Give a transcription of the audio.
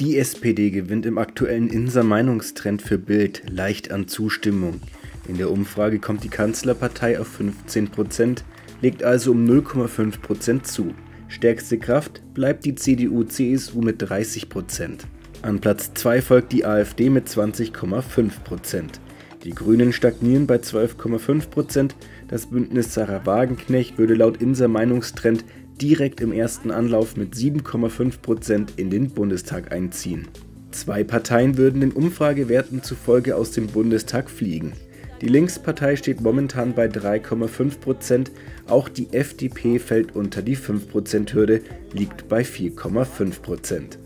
Die SPD gewinnt im aktuellen Inser Meinungstrend für Bild leicht an Zustimmung. In der Umfrage kommt die Kanzlerpartei auf 15%, legt also um 0,5% zu. Stärkste Kraft bleibt die CDU-CSU mit 30%. An Platz 2 folgt die AfD mit 20,5%. Die Grünen stagnieren bei 12,5%. Das Bündnis Sarah Wagenknecht würde laut Inser Meinungstrend direkt im ersten Anlauf mit 7,5% in den Bundestag einziehen. Zwei Parteien würden den Umfragewerten zufolge aus dem Bundestag fliegen. Die Linkspartei steht momentan bei 3,5%, auch die FDP fällt unter die 5%-Hürde, liegt bei 4,5%.